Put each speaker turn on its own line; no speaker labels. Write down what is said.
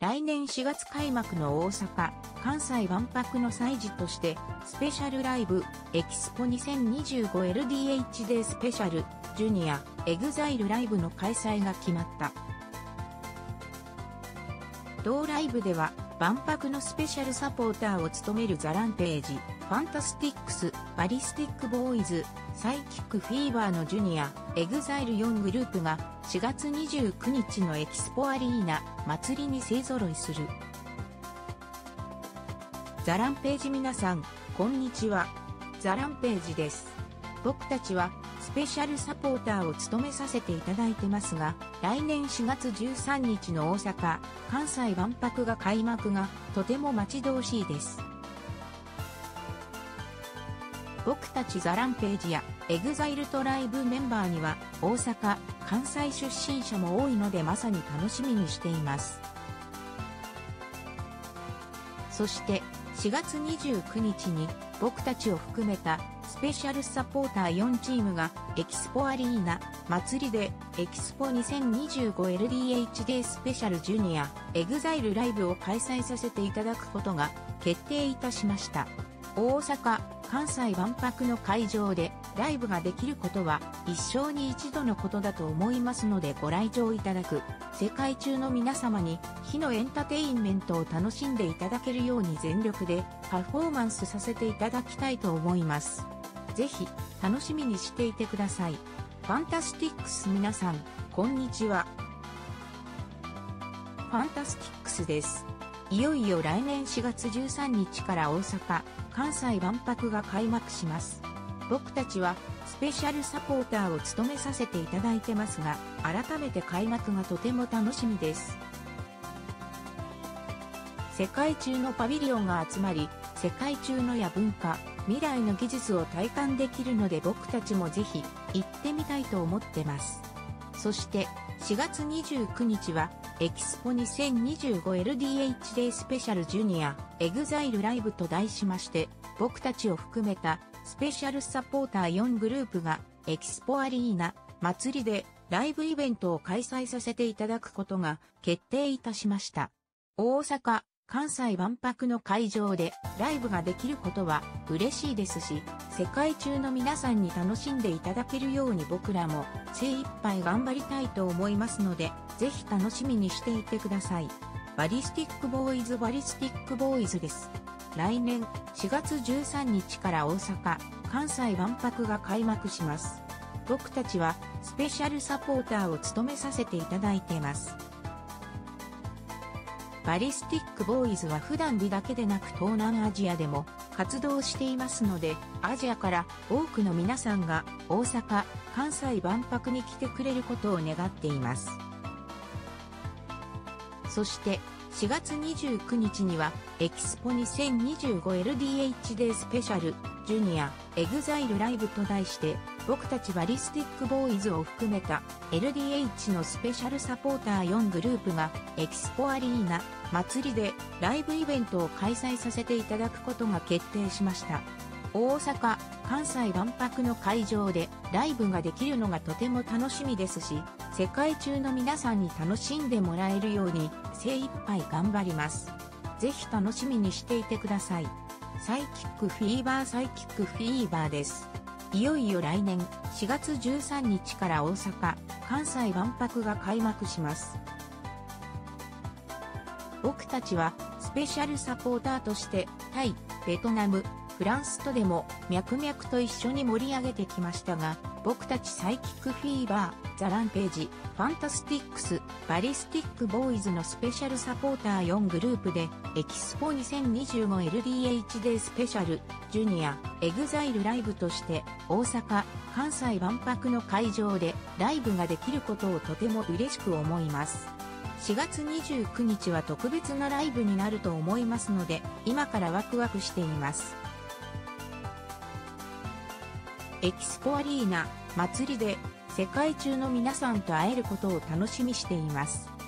来年4月開幕の大阪・関西万博の催事としてスペシャルライブエキスポ 2025LDH でスペシャルジュニアエグザイルライブの開催が決まった。同ライブでは万博のスペシャルサポーターを務める THE RAMPAGE、FANTASTICS、BALLISTIK BOYZ、PSYCHIC FEVER の Jr.EXILE 4グループが4月29日のエキスポアリーナ祭りに勢揃いする。ザランページ皆さん、こんにちは。ザランページです。僕たちはスペシャルサポーターを務めさせていただいてますが、来年4月13日の大阪・関西万博が開幕がとても待ち遠しいです。僕たちザランページやEXILE TRIBE メンバーには大阪、関西出身者も多いのでまさに楽しみにしています。そして4月29日に僕たちを含めたスペシャルサポーター4チームがエキスポアリーナ祭りでエキスポ 2025LDHD スペシャルジュニアエグザイルライブを開催させていただくことが決定いたしました。大阪、関西万博の会場でライブができることは一生に一度のことだと思いますのでご来場いただく世界中の皆様に火のエンターテインメントを楽しんでいただけるように全力でパフォーマンスさせていただきたいと思います。ぜひ楽しみにしていてください。 FANTASTICS 皆さん、こんにちは。 FANTASTICS です。いよいよ来年4月13日から大阪、関西万博が開幕します。僕たちはスペシャルサポーターを務めさせていただいてますが、改めて開幕がとても楽しみです。世界中のパビリオンが集まり、世界中のや文化、未来の技術を体感できるので僕たちもぜひ行ってみたいと思ってます。そして4月29日はエキスポ 2025LDH デイスペシャルジュニアエグザイルライブと題しまして僕たちを含めたスペシャルサポーター4グループがエキスポアリーナ祭りでライブイベントを開催させていただくことが決定いたしました。大阪、関西万博の会場でライブができることは嬉しいですし、世界中の皆さんに楽しんでいただけるように僕らも精一杯頑張りたいと思いますので、ぜひ楽しみにしていてください。バリスティックボーイズバリスティックボーイズです。来年4月13日から大阪・関西万博が開幕します。僕たちはスペシャルサポーターを務めさせていただいてます。バリスティックボーイズは普段美だけでなく東南アジアでも活動していますので、アジアから多くの皆さんが大阪・関西万博に来てくれることを願っています。そして4月29日にはエキスポ 2025LDH デースペシャルジュニアエグザイルライブと題して僕たちバリスティックボーイズを含めた LDH のスペシャルサポーター4グループがエキスポアリーナ祭りでライブイベントを開催させていただくことが決定しました。大阪・関西万博の会場でライブができるのがとても楽しみですし、世界中の皆さんに楽しんでもらえるように精一杯頑張ります。ぜひ楽しみにしていてください。サイキックフィーバーサイキックフィーバーです。いよいよ来年4月13日から大阪・関西万博が開幕します。僕たちはスペシャルサポーターとしてタイ、ベトナム、フランスとでも脈々と一緒に盛り上げてきましたが、僕たち PSYCHIC FEVER、THE RAMPAGE、FANTASTICS、BALLISTIK BOYZ のスペシャルサポーター4グループで、エキスポ 2025LDH でスペシャル、ジュニア、エグザイルライブとして、大阪、関西万博の会場でライブができることをとても嬉しく思います。4月29日は特別なライブになると思いますので、今からワクワクしています。エキスポアリーナ祭りで世界中の皆さんと会えることを楽しみしています。